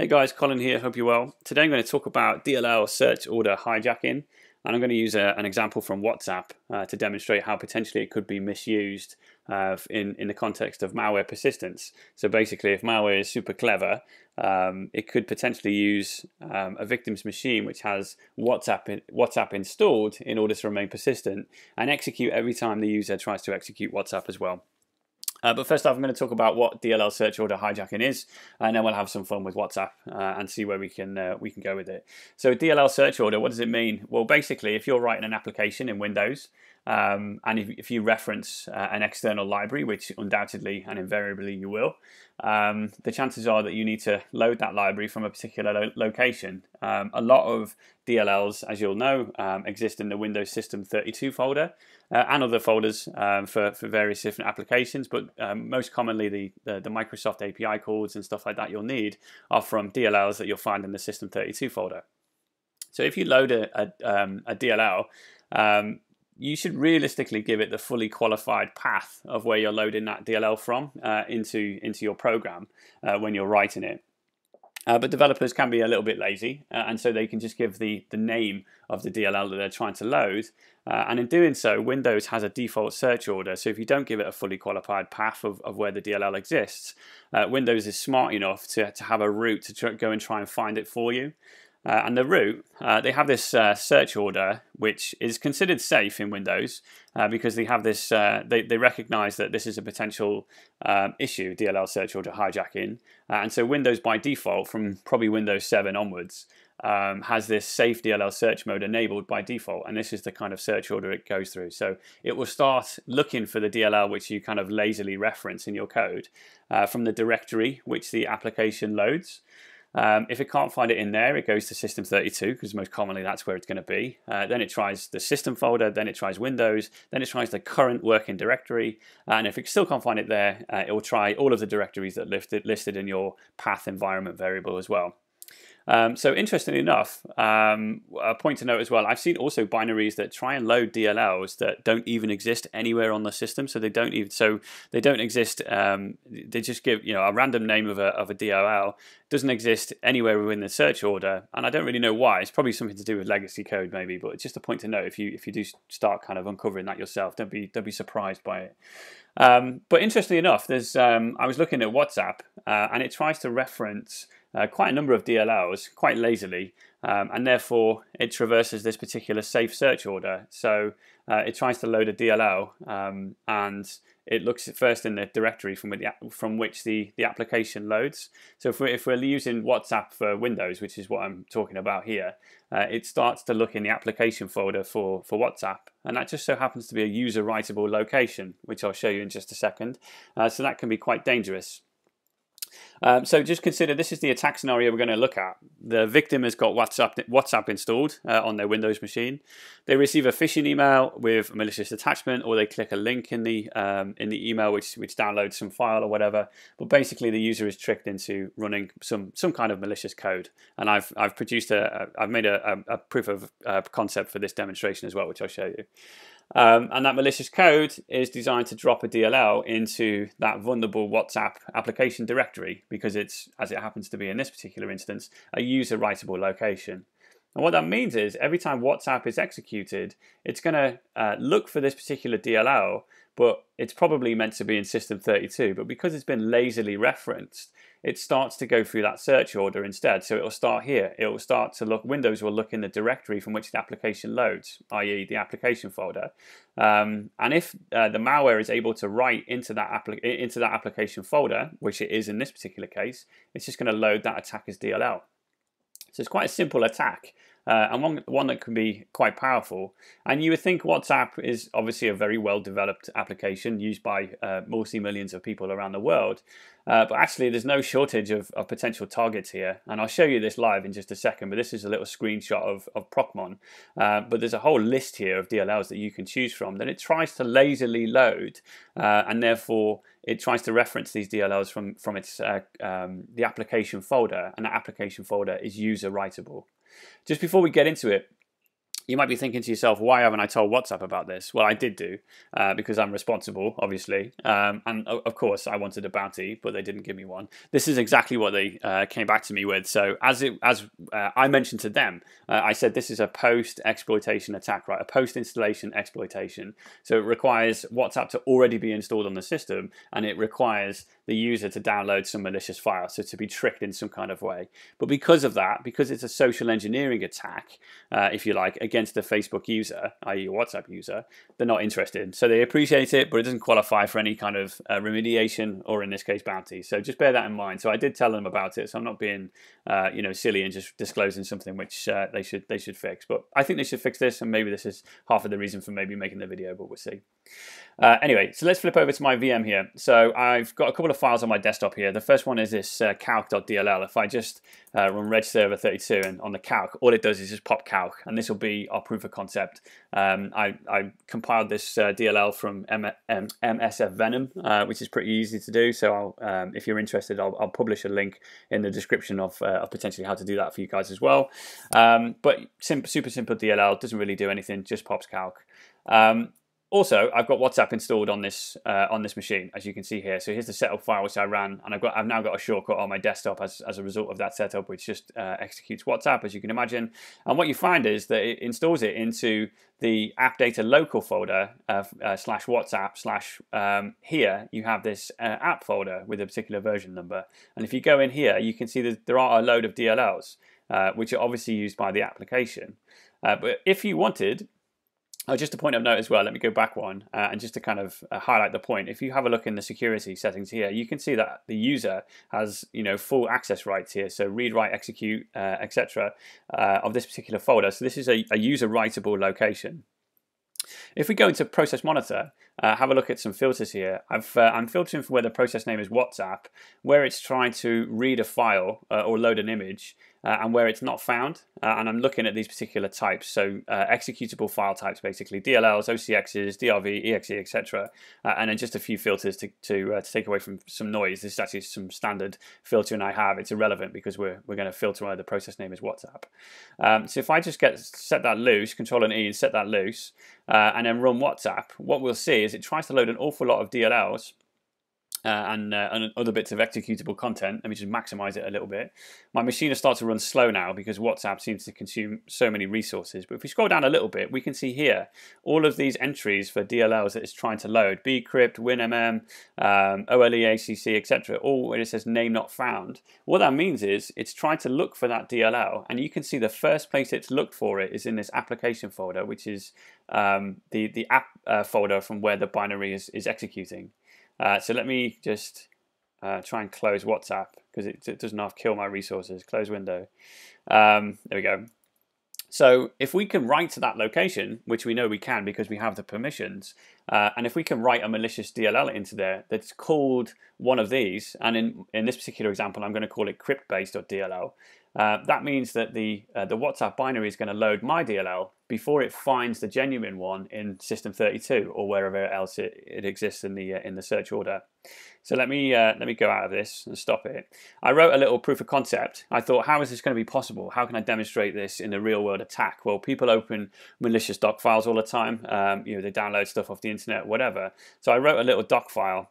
Hey guys, Colin here, hope you're well. Today I'm going to talk about DLL search order hijacking and I'm going to use a, an example from WhatsApp uh, to demonstrate how potentially it could be misused uh, in, in the context of malware persistence. So basically if malware is super clever, um, it could potentially use um, a victim's machine which has WhatsApp, in, WhatsApp installed in order to remain persistent and execute every time the user tries to execute WhatsApp as well. Uh, but first off, I'm going to talk about what DLL search order hijacking is, and then we'll have some fun with WhatsApp uh, and see where we can uh, we can go with it. So DLL search order, what does it mean? Well, basically, if you're writing an application in Windows, um, and if, if, you reference uh, an external library, which undoubtedly and invariably you will, um, the chances are that you need to load that library from a particular lo location. Um, a lot of DLLs, as you'll know, um, exist in the Windows System 32 folder uh, and other folders um, for, for various different applications, but um, most commonly the, the, the, Microsoft API calls and stuff like that you'll need are from DLLs that you'll find in the System 32 folder. So if you load a, a, a DLL, um, you should realistically give it the fully qualified path of where you're loading that DLL from uh, into, into your program uh, when you're writing it. Uh, but developers can be a little bit lazy, uh, and so they can just give the, the name of the DLL that they're trying to load. Uh, and in doing so, Windows has a default search order. So if you don't give it a fully qualified path of, of where the DLL exists, uh, Windows is smart enough to, to have a route to go and try and find it for you. Uh, and the root, uh, they have this uh, search order which is considered safe in Windows uh, because they have this, uh, they, they recognize that this is a potential um, issue, DLL search order hijacking. Uh, and so Windows by default, from probably Windows 7 onwards, um, has this safe DLL search mode enabled by default. And this is the kind of search order it goes through. So it will start looking for the DLL which you kind of lazily reference in your code from the directory which the application loads. Um, if it can't find it in there, it goes to System 32 because most commonly that's where it's going to be. Uh, then it tries the system folder, then it tries Windows, then it tries the current working directory. And if it still can't find it there, uh, it will try all of the directories that listed, listed in your path environment variable as well. Um, so interestingly enough, um, a point to note as well, I've seen also binaries that try and load DLLs that don't even exist anywhere on the system. So they don't even so they don't exist. Um, they just give you know a random name of a of a DLL doesn't exist anywhere within the search order, and I don't really know why. It's probably something to do with legacy code maybe, but it's just a point to note if you if you do start kind of uncovering that yourself, don't be don't be surprised by it. Um, but interestingly enough, there's um, I was looking at WhatsApp uh, and it tries to reference uh, quite a number of DLLs quite lazily, um, and therefore it traverses this particular safe search order. So uh, it tries to load a DLL um, and it looks first in the directory from, the, from which the, the application loads. So if we're, if we're using WhatsApp for Windows, which is what I'm talking about here, uh, it starts to look in the application folder for, for WhatsApp. And that just so happens to be a user writable location, which I'll show you in just a second. Uh, so that can be quite dangerous. Um, so just consider this is the attack scenario we're going to look at. The victim has got WhatsApp, WhatsApp installed uh, on their Windows machine. They receive a phishing email with a malicious attachment, or they click a link in the um, in the email which which downloads some file or whatever. But basically, the user is tricked into running some some kind of malicious code. And I've I've produced a I've made a, a, a proof of uh, concept for this demonstration as well, which I'll show you. Um, and that malicious code is designed to drop a DLL into that vulnerable WhatsApp application directory because it's, as it happens to be in this particular instance, a user writable location. And what that means is every time WhatsApp is executed, it's going to uh, look for this particular DLL, but it's probably meant to be in System 32. But because it's been lazily referenced, it starts to go through that search order instead. So it will start here. It will start to look, Windows will look in the directory from which the application loads, i.e. the application folder. Um, and if uh, the malware is able to write into that, into that application folder, which it is in this particular case, it's just going to load that attacker's DLL. So it's quite a simple attack uh, and one, one that can be quite powerful. And you would think WhatsApp is obviously a very well developed application used by uh, multi millions of people around the world. Uh, but actually, there's no shortage of, of, potential targets here. And I'll show you this live in just a second. But this is a little screenshot of, of Procmon. Uh, but there's a whole list here of DLLs that you can choose from. Then it tries to lazily load, uh, and therefore it tries to reference these DLLs from from its uh, um, the application folder, and that application folder is user writable. Just before we get into it, you might be thinking to yourself, why haven't I told WhatsApp about this? Well, I did do uh, because I'm responsible, obviously. Um, and of course, I wanted a bounty, but they didn't give me one. This is exactly what they uh, came back to me with. So, as it, as uh, I mentioned to them, uh, I said this is a post exploitation attack, right? A post installation exploitation. So, it requires WhatsApp to already be installed on the system and it requires the user to download some malicious file, so to be tricked in some kind of way. But because of that, because it's a social engineering attack, uh, if you like, against the Facebook user, i.e., WhatsApp user, they're not interested. So they appreciate it, but it doesn't qualify for any kind of uh, remediation or, in this case, bounty. So just bear that in mind. So I did tell them about it, so I'm not being, uh, you know, silly and just disclosing something which uh, they should they should fix. But I think they should fix this, and maybe this is half of the reason for maybe making the video, but we'll see. Uh, anyway, so let's flip over to my VM here. So I've got a couple of files on my desktop here. The first one is this uh, calc.dll. If I just uh, run regserver32 and on the calc, all it does is just pop calc, and this will be our proof of concept. Um, I, I, compiled this uh, DLL from M M MSF Venom, uh, which is pretty easy to do. So um, if you're interested, I'll, I'll, publish a link in the description of, uh, of, potentially how to do that for you guys as well. Um, but sim super simple DLL, doesn't really do anything, just pops calc. Um, also, I've got WhatsApp installed on this uh, on this machine, as you can see here. So here's the setup file which I ran, and I've got I've now got a shortcut on my desktop as, as a result of that setup, which just uh, executes WhatsApp, as you can imagine. And what you find is that it installs it into the app data local folder uh, slash WhatsApp slash um, here you have this uh, app folder with a particular version number. And if you go in here, you can see that there are a load of DLLs, uh, which are obviously used by the application. Uh, but if you wanted Oh, just a point of note as well, let me go back one, uh, and just to kind of uh, highlight the point, if you have a look in the security settings here, you can see that the user has you know full access rights here, so read, write, execute, uh, etc. Uh, of this particular folder. So this is a, a user writable location. If we go into Process Monitor, uh, have a look at some filters here. i am uh, filtering for where the process name is WhatsApp, where it's trying to read a file uh, or load an image, uh, and where it's not found. Uh, and I'm looking at these particular types, so uh, executable file types basically, DLLs, OCXs, DRV, EXE, etc. and then just a few filters to, to, to take away from some noise. This is actually some standard filtering I have. It's irrelevant because we're, we're going to filter where the process name is WhatsApp. Um, so if I just get set that loose, Control and E and set that loose, then run WhatsApp, what we'll see is it tries to load an awful lot of DLLs uh, and, uh, and other bits of executable content. Let me just maximize it a little bit. My machine has started to run slow now because WhatsApp seems to consume so many resources. But if we scroll down a little bit, we can see here all of these entries for DLLs that it's trying to load: bcrypt, winmm, um, OLEACC, etc. All where it says name not found. What that means is it's trying to look for that DLL, and you can see the first place it's looked for it is in this application folder, which is um, the the app uh, folder from where the binary is, is executing. Uh, so let me just uh, try and close WhatsApp because it, it, doesn't have kill my resources. Close window. Um, there we go. So if we can write to that location, which we know we can because we have the permissions, uh, and if we can write a malicious DLL into there that's called one of these, and in, in this particular example, I'm going to call it crypt-based.dll, uh, that means that the, uh, the WhatsApp binary is going to load my DLL before it finds the genuine one in System32 or wherever else it, it exists in the uh, in the search order. So let me uh, let me go out of this and stop it. I wrote a little proof of concept. I thought, how is this going to be possible? How can I demonstrate this in a real world attack? Well, people open malicious doc files all the time. Um, you know, they download stuff off the internet, whatever. So I wrote a little doc file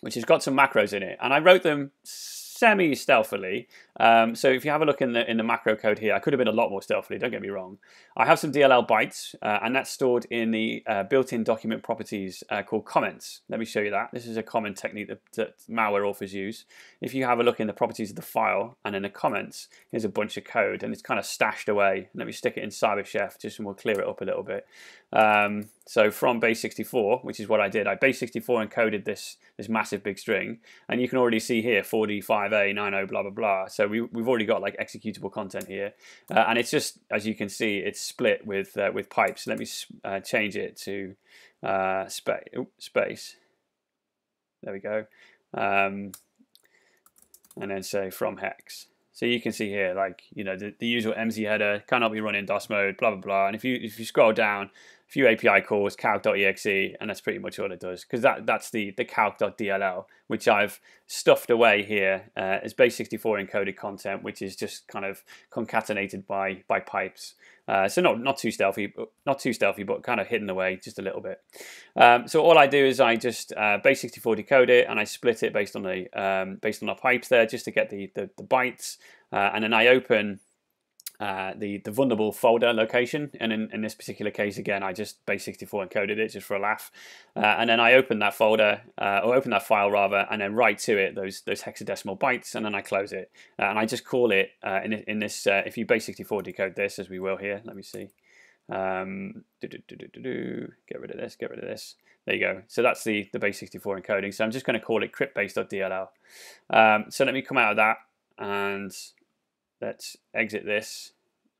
which has got some macros in it, and I wrote them semi stealthily. Um, so if you have a look in the in the macro code here, I could have been a lot more stealthily. Don't get me wrong. I have some DLL bytes, uh, and that's stored in the uh, built-in document properties uh, called comments. Let me show you that. This is a common technique that, that, malware authors use. If you have a look in the properties of the file and in the comments, here's a bunch of code, and it's kind of stashed away. Let me stick it in CyberChef just and we'll clear it up a little bit. Um, so from base64, which is what I did, I base64 encoded this this massive big string, and you can already see here 4D5A 90 blah blah blah. So we we've already got like executable content here, uh, and it's just as you can see, it's split with uh, with pipes. Let me uh, change it to uh, space. space. There we go, um, and then say from hex. So you can see here, like you know, the, the usual MZ header cannot be run in DOS mode, blah blah blah. And if you if you scroll down, few API calls, calc.exe, and that's pretty much all it does. Because that, that's the, the calc.dll, which I've stuffed away here uh, as base64 encoded content, which is just kind of concatenated by, by pipes. Uh, so not not too stealthy, not too stealthy, but kind of hidden away just a little bit. Um, so all I do is I just uh, base64 decode it, and I split it based on the um, based on the pipes there, just to get the the, the bytes, uh, and then I open uh, the the vulnerable folder location. And in, in this particular case, again, I just base64 encoded it just for a laugh. Uh, and then I open that folder, uh, or open that file rather, and then write to it those those hexadecimal bytes, and then I close it. Uh, and I just call it uh, in, in this, if you base64 decode this, as we will here, let me see. Um, get rid of this, get rid of this. There you go. So that's the, the base64 encoding. So I'm just going to call it cryptbase.dll. Um, so let me come out of that and let's exit this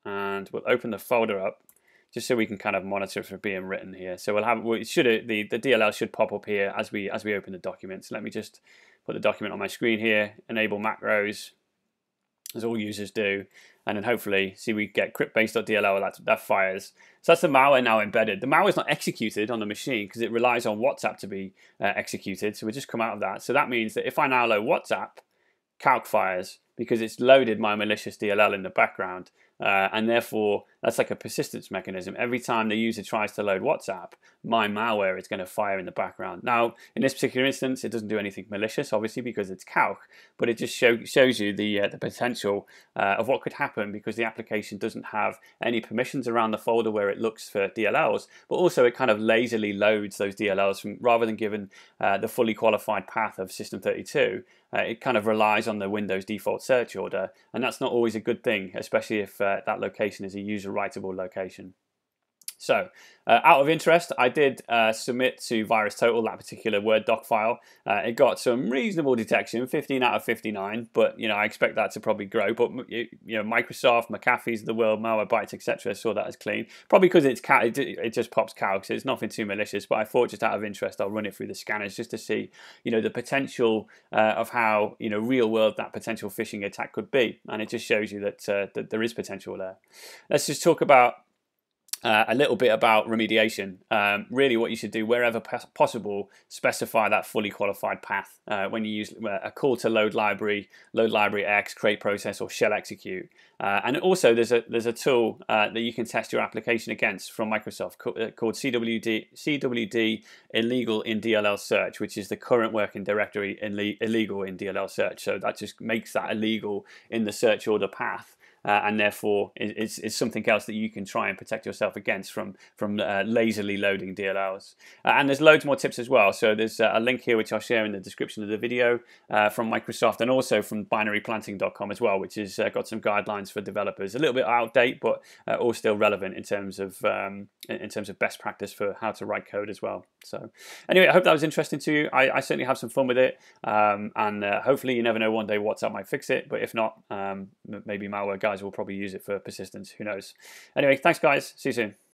and we'll open the folder up just so we can kind of monitor for being written here. So we'll have we should the the DLL should pop up here as we as we open the document. So let me just put the document on my screen here, enable macros, as all users do, and then hopefully see we get cryptbase.dll that that fires. So that's the malware now embedded. The malware is not executed on the machine because it relies on WhatsApp to be uh, executed. So we just come out of that. So that means that if I now load WhatsApp, calc fires because it's loaded my malicious DLL in the background. Uh, and therefore, that's like a persistence mechanism. Every time the user tries to load WhatsApp, my malware is going to fire in the background. Now, in this particular instance, it doesn't do anything malicious, obviously, because it's calc, but it just show, shows you the, uh, the potential uh, of what could happen because the application doesn't have any permissions around the folder where it looks for DLLs, but also it kind of lazily loads those DLLs from rather than given uh, the fully qualified path of System32. Uh, it kind of relies on the Windows default search order, and that's not always a good thing, especially if uh, that location is a user writable location. So, uh, out of interest, I did uh, submit to VirusTotal that particular Word doc file. Uh, it got some reasonable detection, 15 out of 59, but you know I expect that to probably grow. But you know, Microsoft, McAfee's the world, Malwarebytes, etc., saw that as clean. Probably because it's it, just pops calc, because it's nothing too malicious. But I thought just out of interest, I'll run it through the scanners just to see, you know, the potential uh, of how you know real world that potential phishing attack could be, and it just shows you that uh, that there is potential there. Let's just talk about uh, a little bit about remediation. Um, really, what you should do wherever possible, specify that fully qualified path uh, when you use uh, a call to load library, load library X, create process, or shell execute. Uh, and also, there's a there's a tool uh, that you can test your application against from Microsoft uh, called CWD CWD illegal in DLL search, which is the current working directory in illegal in DLL search. So that just makes that illegal in the search order path uh, and therefore it's, it's something else that you can try and protect yourself against from from uh, lazily loading DLLs. Uh, and there's loads more tips as well. So there's uh, a link here which I'll share in the description of the video uh, from Microsoft and also from binaryplanting.com as well, which has uh, got some guidelines for developers. A little bit out of date, but all still relevant in terms of um, in terms of best practice for how to write code as well. So anyway, I hope that was interesting to you. I, I certainly have some fun with it, um, and hopefully you never know one day WhatsApp might fix it. But if not, um, maybe malware guys guys will probably use it for persistence. Who knows? Anyway, thanks, guys. See you soon.